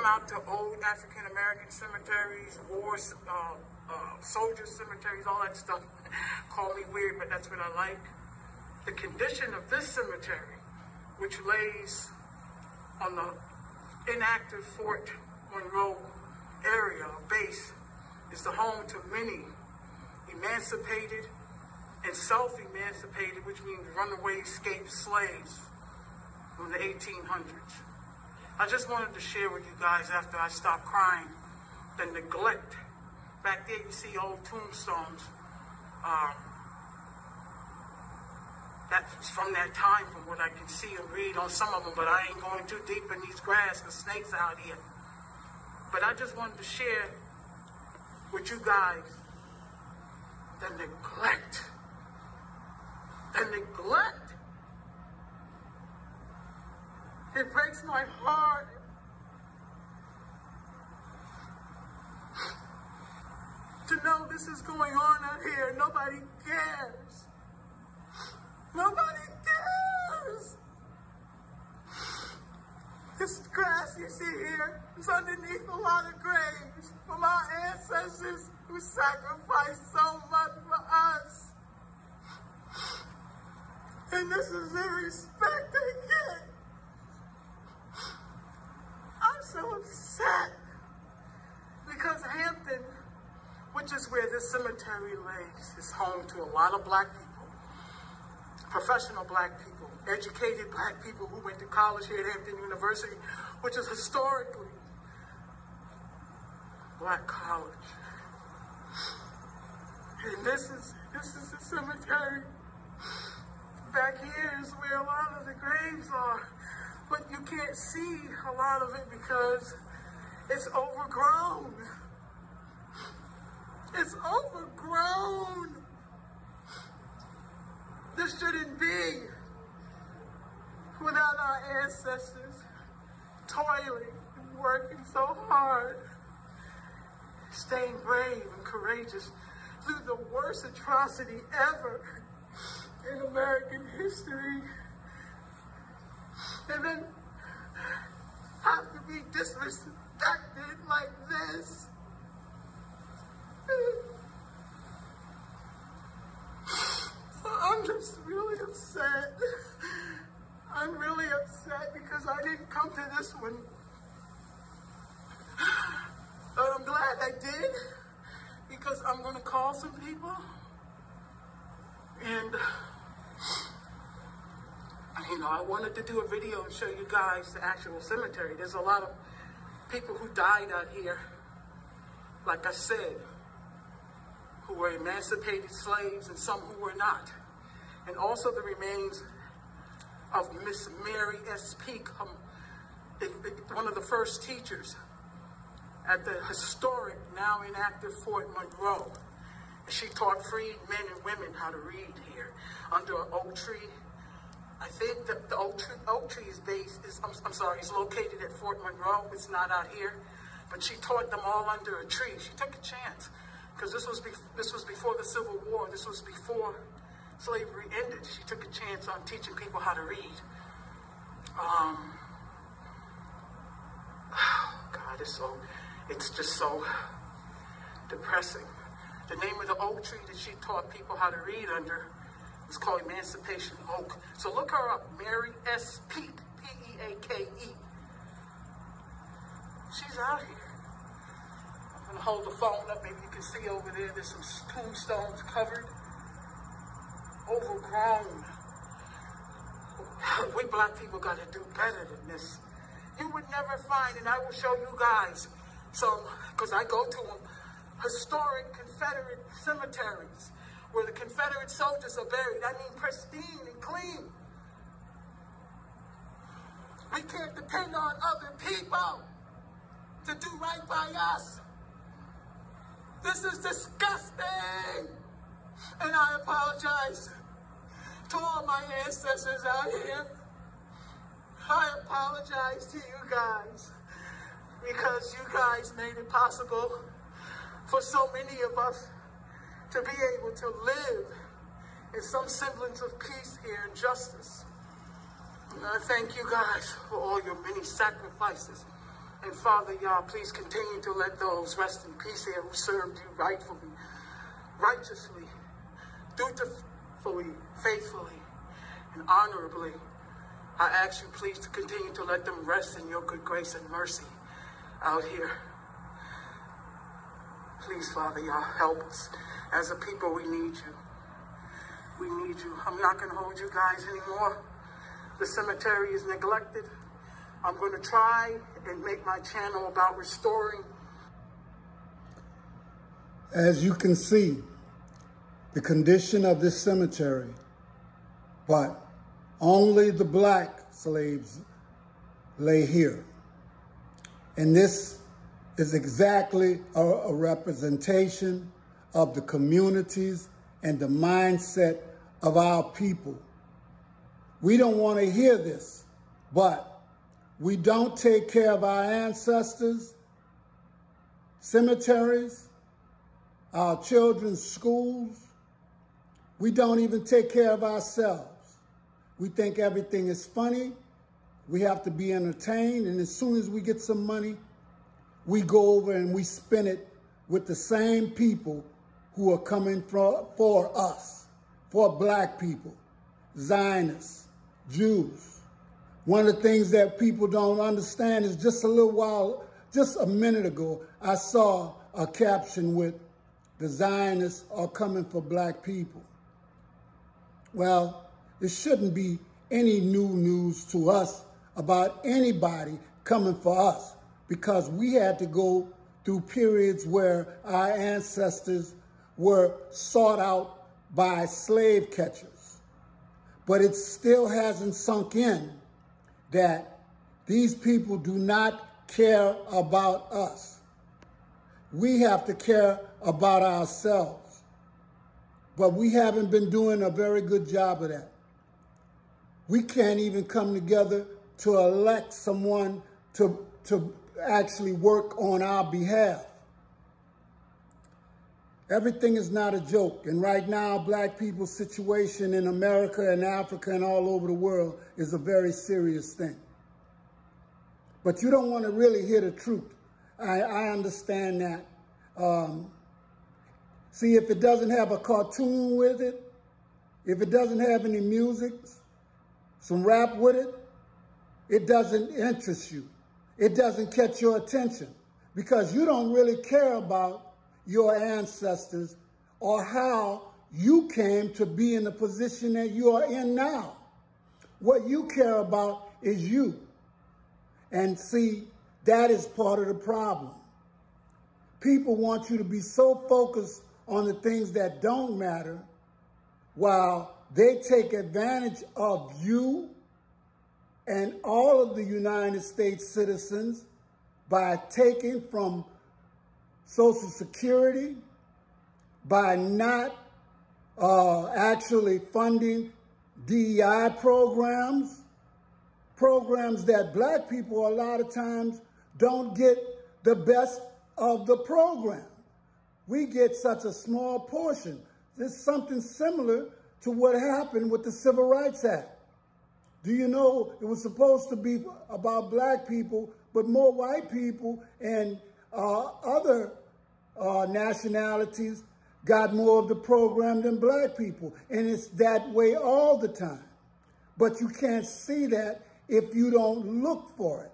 come out to old African American cemeteries, war uh, uh, soldier cemeteries, all that stuff. Call me weird, but that's what I like. The condition of this cemetery, which lays on the inactive Fort Monroe area base, is the home to many emancipated and self-emancipated, which means runaway escaped slaves from the 1800s. I just wanted to share with you guys after I stopped crying the neglect. Back there you see old tombstones. Um, that's from that time from what I can see and read on some of them, but I ain't going too deep in these grass because snakes out here. But I just wanted to share with you guys the neglect. The neglect It breaks my heart. To know this is going on out here. Nobody cares. Nobody cares. This grass you see here is underneath a lot of graves from our ancestors who sacrificed so much for us. And this is the respect they get. so upset because Hampton, which is where this cemetery lays, is home to a lot of black people, professional black people, educated black people who went to college here at Hampton University, which is historically black college. And this is this is the cemetery. Back here is where a lot of the graves are but you can't see a lot of it because it's overgrown. It's overgrown. This shouldn't be without our ancestors toiling and working so hard, staying brave and courageous through the worst atrocity ever in American history and then have to be disrespected like this. I'm just really upset. I'm really upset because I didn't come to this one. But I'm glad I did because I'm going to call some people and you know, I wanted to do a video and show you guys the actual cemetery. There's a lot of people who died out here, like I said, who were emancipated slaves and some who were not. And also the remains of Miss Mary S. Peake, one of the first teachers at the historic, now inactive Fort Monroe. She taught free men and women how to read here under an oak tree I think that the Oak Tree, Oak Tree's base is, I'm, I'm sorry, is located at Fort Monroe. It's not out here. But she taught them all under a tree. She took a chance because this was, this was before the Civil War. This was before slavery ended. She took a chance on teaching people how to read. Um, God, it's so, it's just so depressing. The name of the oak tree that she taught people how to read under it's called Emancipation Oak. So look her up, Mary S. Peake, P-E-A-K-E. She's out here. I'm gonna hold the phone up. Maybe you can see over there. There's some tombstones covered, overgrown. We black people got to do better than this. You would never find, and I will show you guys some, because I go to them, historic Confederate cemeteries where the Confederate soldiers are buried. I mean pristine and clean. We can't depend on other people to do right by us. This is disgusting. And I apologize to all my ancestors out here. I apologize to you guys because you guys made it possible for so many of us to be able to live in some semblance of peace here and justice. And I thank you guys for all your many sacrifices And Father, y'all, please continue to let those rest in peace here who served you rightfully, righteously, dutifully, faithfully, and honorably. I ask you, please, to continue to let them rest in your good grace and mercy out here. Please, Father, y'all, help us. As a people, we need you. We need you. I'm not going to hold you guys anymore. The cemetery is neglected. I'm going to try and make my channel about restoring. As you can see, the condition of this cemetery, but only the black slaves lay here. And this is exactly a, a representation of the communities and the mindset of our people. We don't want to hear this, but we don't take care of our ancestors, cemeteries, our children's schools. We don't even take care of ourselves. We think everything is funny. We have to be entertained. And as soon as we get some money, we go over and we spend it with the same people who are coming for, for us, for black people, Zionists, Jews. One of the things that people don't understand is just a little while, just a minute ago, I saw a caption with the Zionists are coming for black people. Well, it shouldn't be any new news to us about anybody coming for us because we had to go through periods where our ancestors were sought out by slave catchers. But it still hasn't sunk in that these people do not care about us. We have to care about ourselves. But we haven't been doing a very good job of that. We can't even come together to elect someone to, to actually work on our behalf. Everything is not a joke. And right now, black people's situation in America and Africa and all over the world is a very serious thing. But you don't want to really hear the truth. I, I understand that. Um, see, if it doesn't have a cartoon with it, if it doesn't have any music, some rap with it, it doesn't interest you. It doesn't catch your attention because you don't really care about your ancestors or how you came to be in the position that you are in now. What you care about is you. And see, that is part of the problem. People want you to be so focused on the things that don't matter while they take advantage of you and all of the United States citizens by taking from Social Security by not uh, actually funding DEI programs, programs that black people a lot of times don't get the best of the program. We get such a small portion. There's something similar to what happened with the Civil Rights Act. Do you know it was supposed to be about black people, but more white people and uh, other uh, nationalities got more of the program than black people. And it's that way all the time. But you can't see that if you don't look for it.